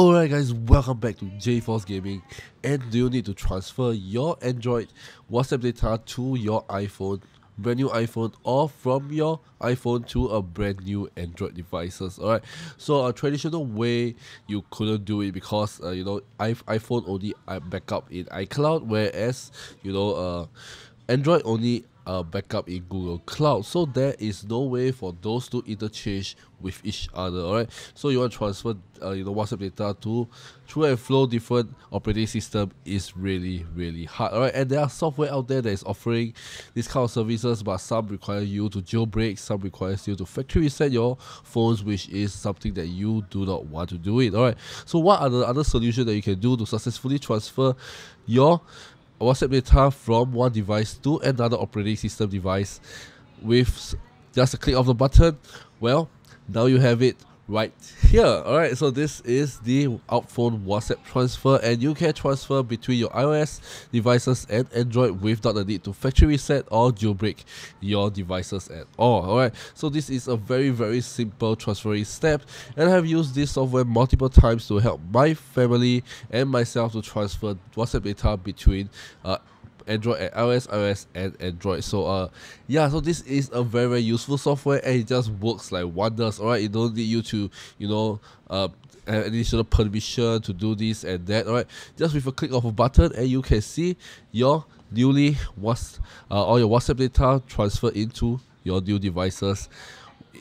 Alright guys, welcome back to JForce Gaming and do you need to transfer your Android WhatsApp data to your iPhone, brand new iPhone or from your iPhone to a brand new Android devices alright? So a traditional way you couldn't do it because uh, you know iPhone only uh, backup in iCloud whereas you know uh, Android only uh, backup in Google Cloud. So there is no way for those to interchange with each other. Alright, so you want to transfer uh, you know WhatsApp data to through and flow different operating system is really really hard. Alright, and there are software out there that is offering this kind of services, but some require you to jailbreak, some requires you to factory reset your phones, which is something that you do not want to do it. Alright, so what are the other solutions that you can do to successfully transfer your WhatsApp data from one device to another operating system device with just a click of the button. Well, now you have it right here. Alright, so this is the UltFone WhatsApp transfer and you can transfer between your iOS devices and Android without the need to factory reset or jailbreak your devices at all. Alright, so this is a very very simple transferring step and I have used this software multiple times to help my family and myself to transfer WhatsApp data between uh, Android and iOS, iOS and Android. So uh yeah, so this is a very, very useful software and it just works like wonders. Alright, it don't need you to, you know, uh have any sort of permission to do this and that. Alright, just with a click of a button and you can see your newly was uh, all your WhatsApp data transferred into your new devices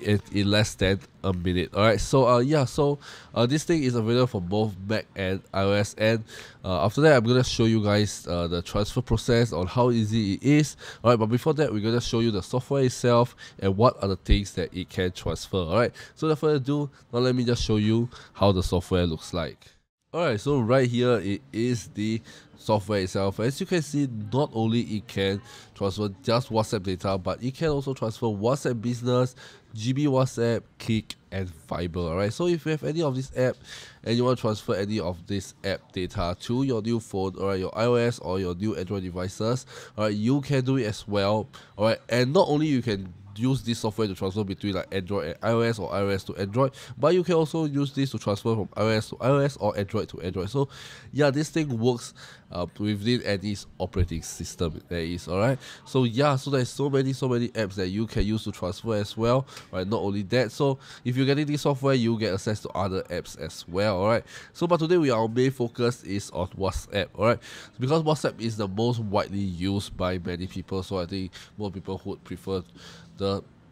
in, less than a minute. Alright so uh yeah so uh this thing is available for both mac and ios. And uh, after that i'm gonna show you guys uh, the transfer process on how easy it is. Alright but before that we're gonna show you the software itself and what are the things that it can transfer. Alright so without further ado now let me just show you how the software looks like Alright, so right here it is the software itself. As you can see, not only it can transfer just WhatsApp data, but it can also transfer WhatsApp Business, GB WhatsApp, Kik, and Viber. Alright, so if you have any of this app and you want to transfer any of this app data to your new phone, alright, your iOS or your new Android devices, alright, you can do it as well. Alright, and not only you can use this software to transfer between like Android and iOS or iOS to Android, but you can also use this to transfer from iOS to iOS or Android to Android. So yeah, this thing works uh, within any operating system. There is alright? So yeah so there's so many so many apps that you can use to transfer as well right? Not only that so if you're getting this software you get access to other apps as well alright? So but today we our main focus is on whatsapp alright? Because whatsapp is the most widely used by many people so i think more people would prefer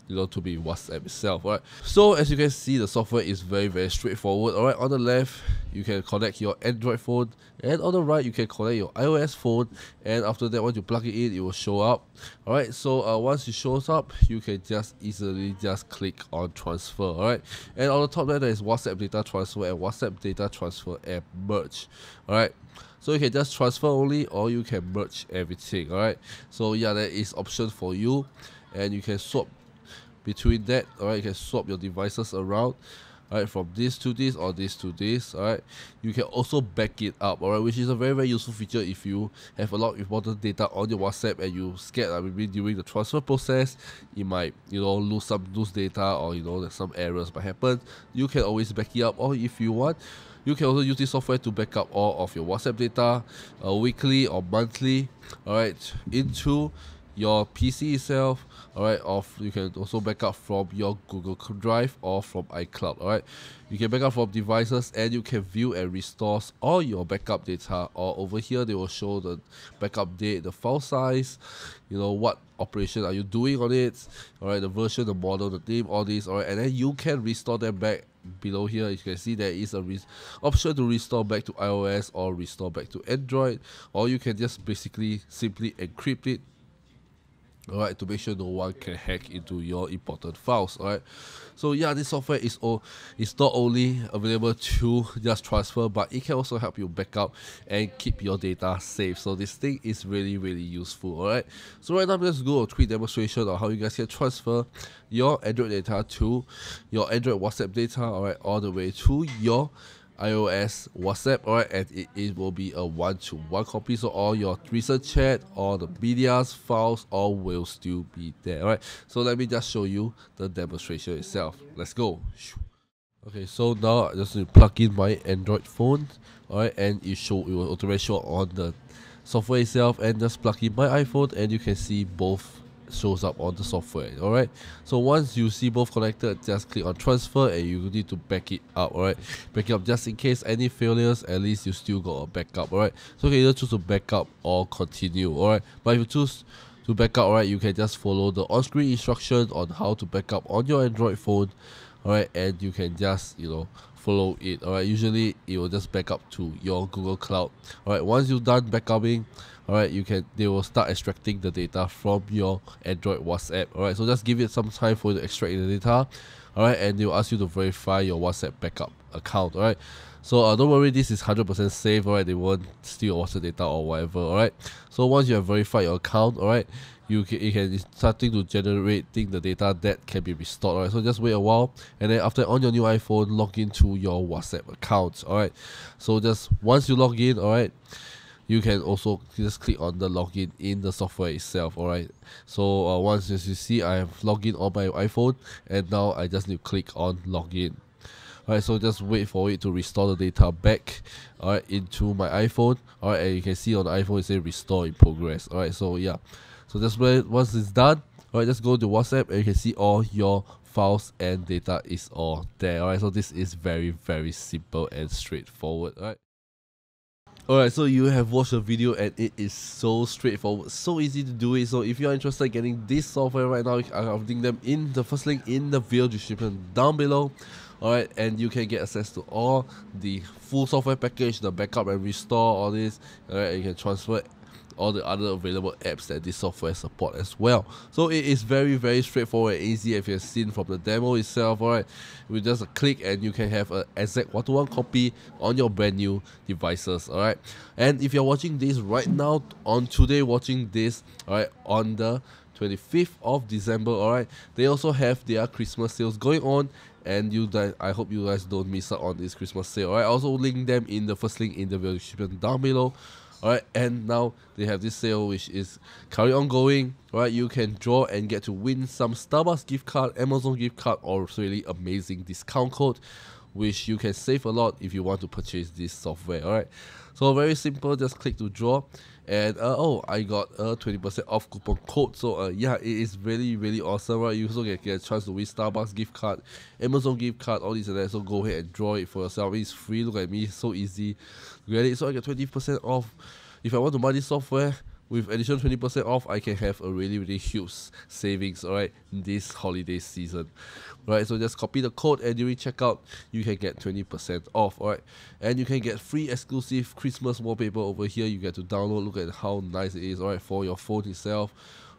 you know to be WhatsApp itself right? So as you can see the software is very very straightforward alright? On the left you can connect your Android phone and on the right you can connect your iOS phone and after that once you plug it in it will show up alright? So uh, once it shows up you can just easily just click on transfer alright? And on the top there is WhatsApp data transfer and WhatsApp data transfer and merge alright? So you can just transfer only or you can merge everything alright? So yeah there is option for you and you can swap between that all right you can swap your devices around all right from this to this or this to this all right you can also back it up all right which is a very very useful feature if you have a lot of important data on your whatsapp and you scared that maybe during the transfer process you might you know lose some lose data or you know that some errors might happen. You can always back it up or if you want you can also use this software to back up all of your whatsapp data uh, weekly or monthly all right into your PC itself, alright, or you can also backup from your Google Drive or from iCloud, alright. You can backup from devices and you can view and restore all your backup data. Or over here, they will show the backup date, the file size, you know, what operation are you doing on it, alright, the version, the model, the name, all these, alright, and then you can restore them back below here you can see there is a option to restore back to iOS or restore back to Android or you can just basically simply encrypt it alright to make sure no one can hack into your important files alright? So yeah this software is all is not only available to just transfer but it can also help you backup and keep your data safe. So this thing is really really useful alright? So right now let's go a quick demonstration of how you guys can transfer your android data to your android whatsapp data alright? All the way to your iOS WhatsApp, alright, and it, it will be a one-to-one copy. So all your recent chat, all the media's files, all will still be there. Alright. So let me just show you the demonstration itself. Let's go. Okay, so now I just need to plug in my Android phone, alright, and it show it will automatically show on the software itself and just plug in my iPhone and you can see both shows up on the software alright? So once you see both connected just click on transfer and you need to back it up alright? Back it up just in case any failures at least you still got a backup alright? So you can either choose to backup or continue alright? But if you choose to backup alright you can just follow the on-screen instructions on how to backup on your android phone alright and you can just you know follow it alright? Usually it will just back up to your google cloud alright? Once you've done backupping alright you can they will start extracting the data from your android whatsapp alright? So just give it some time for you to extract the data alright and they'll ask you to verify your whatsapp backup account alright? So uh, don't worry this is 100% safe alright? They won't steal whatsapp data or whatever alright? So once you have verified your account alright you can it can starting to generating the data that can be restored alright? So just wait a while and then after on your new iphone log into your whatsapp account alright? So just once you log in alright you can also just click on the login in the software itself alright? So uh, once as you see I have login on my iPhone and now I just need to click on login. Alright so just wait for it to restore the data back alright into my iPhone alright and you can see on the iPhone it says restore in progress alright? So yeah. So just where once it's done alright just go to WhatsApp and you can see all your files and data is all there alright? So this is very very simple and straightforward alright Alright, so you have watched the video and it is so straightforward, so easy to do it. So if you are interested in getting this software right now, I'll link them in the first link in the video description down below. Alright, and you can get access to all the full software package, the backup and restore, all this. Alright, you can transfer all the other available apps that this software support as well. So it is very very straightforward and easy if you've seen from the demo itself, alright. With just a click and you can have an exact one-to-one copy on your brand new devices, alright. And if you're watching this right now, on today watching this, alright, on the 25th of December, alright, they also have their Christmas sales going on and you I hope you guys don't miss out on this Christmas sale. Alright, also link them in the first link in the video description down below. Alright, and now they have this sale which is currently ongoing. Right, you can draw and get to win some Starbucks gift card, Amazon gift card, or really amazing discount code, which you can save a lot if you want to purchase this software. Alright, so very simple, just click to draw, and uh, oh, I got a 20% off coupon code. So uh, yeah, it is really really awesome. Right, you also get, get a chance to win Starbucks gift card, Amazon gift card, all these and that. So go ahead and draw it for yourself. It's free. Look at me, so easy get it. So I get 20% off. If I want to buy this software with additional 20% off, I can have a really, really huge savings, alright, this holiday season. Right, so just copy the code and during checkout, you can get 20% off, alright. And you can get free exclusive Christmas wallpaper over here. You get to download, look at how nice it is, alright, for your phone itself.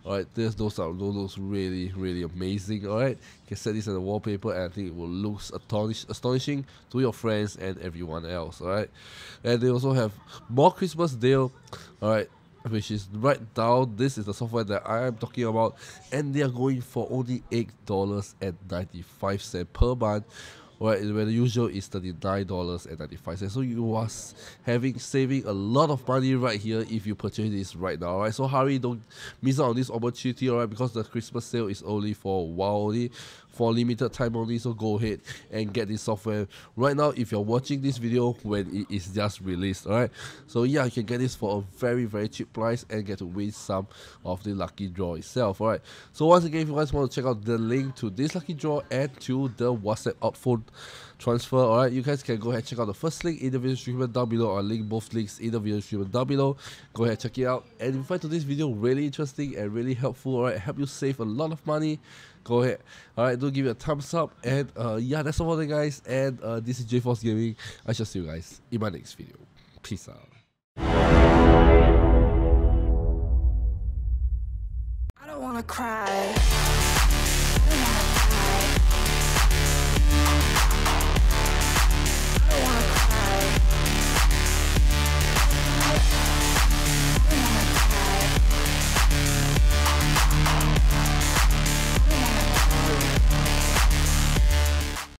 Alright, there's those uh, are those really really amazing. Alright, you can set this as a wallpaper, and I think it will look astonish, astonishing to your friends and everyone else. Alright, and they also have more Christmas deal. Alright, which is right down. This is the software that I am talking about, and they are going for only eight dollars and ninety five cent per month right where the usual is $39.95 so you are having saving a lot of money right here if you purchase this right now right so hurry don't miss out on this opportunity alright? Because the christmas sale is only for a while only for limited time only so go ahead and get this software. Right now if you're watching this video when it is just released alright? So yeah you can get this for a very very cheap price and get to win some of the lucky draw itself alright? So once again if you guys want to check out the link to this lucky draw and to the whatsapp UltFone transfer alright? You guys can go ahead check out the first link in the video description down below or link both links in the video description down below. Go ahead check it out. And if you find today's video really interesting and really helpful alright help you save a lot of money go ahead. Alright do give it a thumbs up. And uh yeah that's all for the guys. And uh this is J JForce Gaming. I shall see you guys in my next video. Peace out. I don't wanna cry